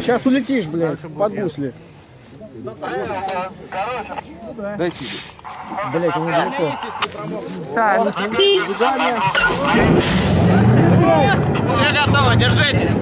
Сейчас улетишь, блядь, под гусли. Дай сиди. Блядь, он недалеко. Все готово, держитесь.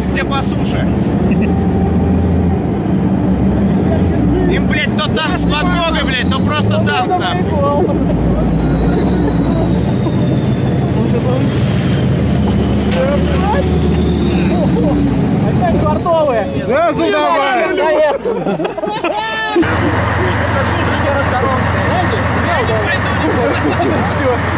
хоть где по суше. Им, блядь, то танк с подмогой, блядь, то просто танк там. Опять бортовые. Да, зубовая. Это